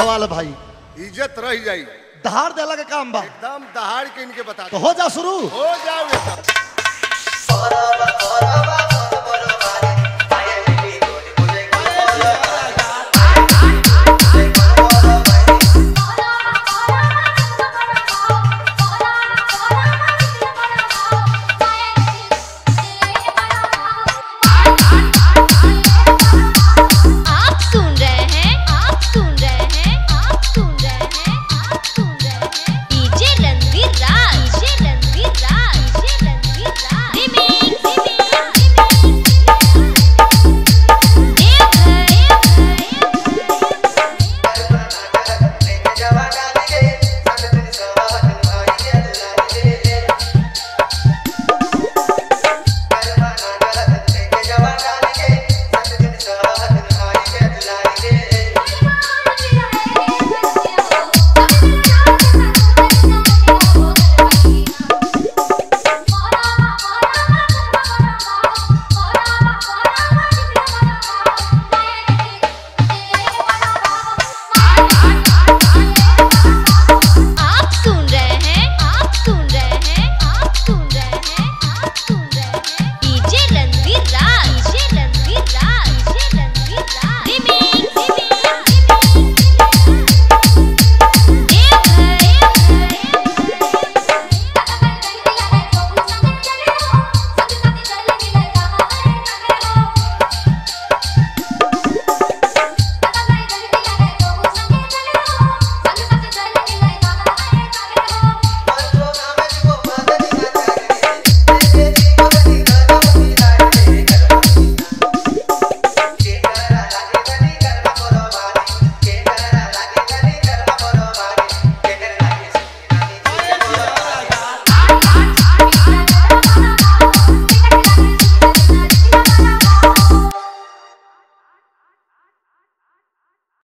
सवाल भाई। इज़्ज़त रह जाई दहाड़ देला के काम बा। एकदम दहाड़ के इनके बता तो हो जा शुरू। हो जाओ